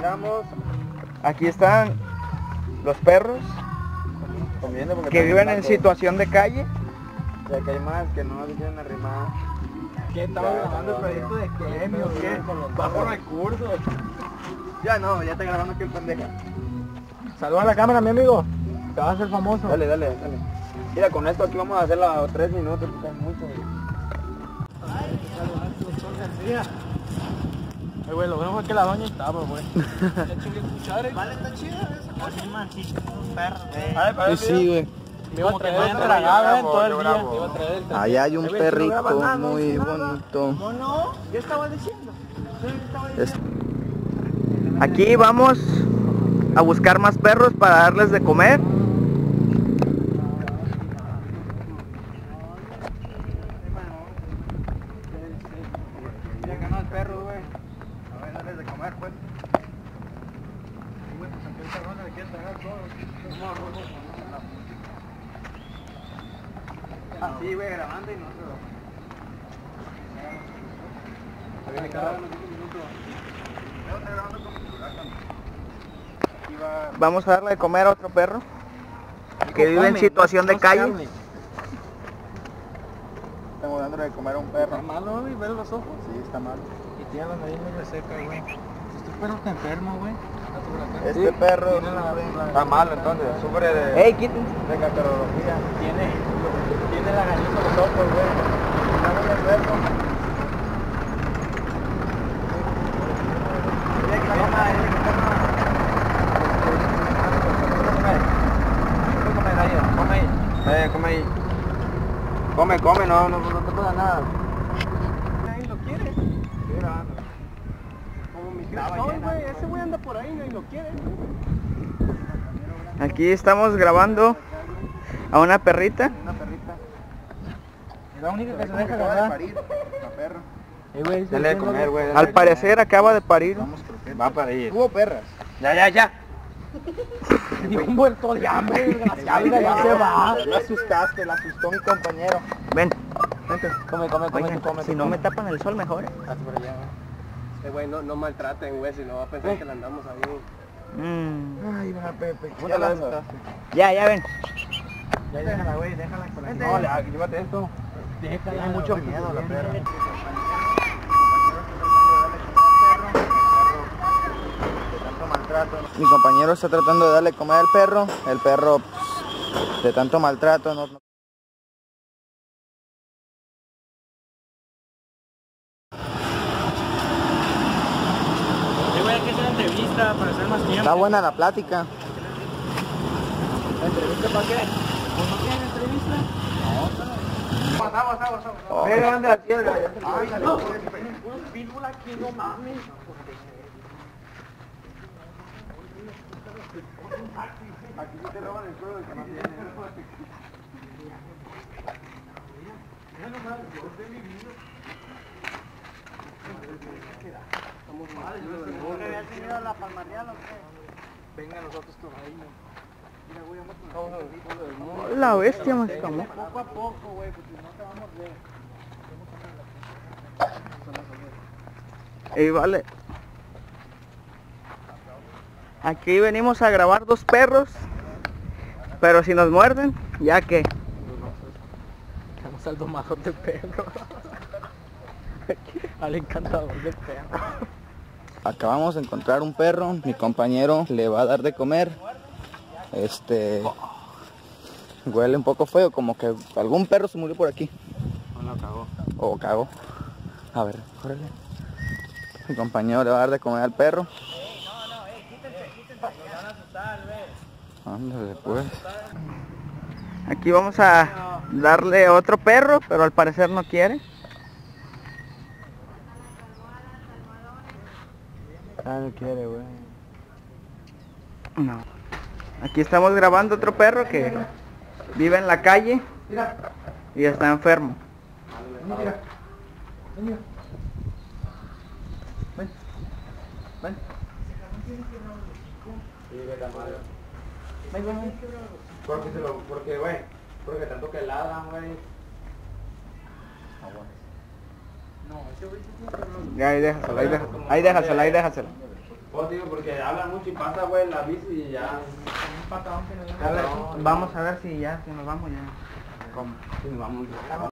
Estamos, aquí están los perros Comiendo porque que viven en situación de calle. O sea, que hay más que no se quieren arrimar. ¿Qué estamos grabando el proyecto de Clemio, qué? Bajo recursos. Ya no, ya está grabando aquí el pendeja. Saluda a la cámara, mi amigo. Te vas a hacer famoso. Dale, dale, dale. Mira, con esto aquí vamos a hacerlo a tres minutos porque es mucho. Eh, güey, lo bueno fue que la doña estaba, güey. Vale, está chida esa. Sí, güey. Me iba a traer el tragado en todo el día. grabo. Me iba a traer el Allá hay un güey, perrito muy nada. bonito. No, no, yo estaba diciendo. Yo estaba Es- Aquí vamos a buscar más perros para darles de comer. Ya ganó el perro, güey. A ver, dale de comer, pues. Güey, pues aunque el perro le quiere tragar todo. Así, güey, grabando y no se. Vamos a darle de comer a otro perro que vive en situación de calle. Estamos dándole de comer a un perro. Está malo, güey, ver los ojos. Sí, está mal. Y tiene la nariz muy reseca, güey. Este perro está enfermo, güey. Este perro está mal entonces, sufre de, ¡Ey, de cacarología. Tiene, tiene la ganiza en los ojos, güey. Está muy enfermo. Eh, come ahí. Come, come, no, no, no te pasa nada. Lo quiere grabando. Como mi Estaba No, llena, güey, güey. ese güey anda por ahí, nadie lo quiere. Aquí estamos grabando a una perrita. Una perrita. Es la única Se ve como que acaba de parir, la perra. Dale de comer, güey. Al de parecer acaba de parir. Vamos. Va a parir. Hubo perras. Ya, ya, ya. Y un vuelto de hambre, desgraciado, ya, ya se va. La asustaste, la asustó mi compañero. Ven, Vente. Come, come, come, oigan, come. si tú no come. me tapan el sol mejor. ¿eh? Hazte por allá, Eh, güey, no, no maltraten, güey, si no va a pensar que le andamos ahí. Mm. Ay, va Pepe. ¿Cómo Ya la la. Ya, ya ven. Ya déjala, güey, déjala con la. No, llévate esto. Déjala, Tiene mucho miedo la perra. Mi compañero está tratando de darle comer al perro. El perro, pues, de tanto maltrato, no... Yo voy a que hacer entrevista para hacer más tiempo. Está buena la plática. ¿Entrevista para qué? ¿Pues no tienen entrevista? Oh. Ve, anda la piedra. Ay, no. Un pitbull aquí, no mames. Aquí sí te roban el suelo el que no tiene. Venga, nosotros con ahí. La bestia más como. Poco a poco, güey, porque no te vamos a ver. Ey, vale. Aquí venimos a grabar dos perros. Pero si nos muerden, ya que. Estamos al domador de perro. al encantador de perro. Acabamos de encontrar un perro, mi compañero le va a dar de comer. Este huele un poco feo, como que algún perro se murió por aquí. No, cagó. O cagó. A ver, córrele. Mi compañero le va a dar de comer al perro. Ándale pues. Aquí vamos a darle otro perro, pero al parecer no quiere. Ah, no quiere, güey. No. Aquí estamos grabando otro perro que vive en la calle y está enfermo. Ven. Ven, ven, ven. Porque, se lo, porque, güey, porque tanto que ladran, güey. Ya, ahí déjaselo, ahí déjaselo, ahí déjaselo, ahí déjaselo. Pues digo, porque hablan mucho y pasa, güey, la bici y ya. Vamos a ver si ya, si nos vamos ya. Sí, vamos.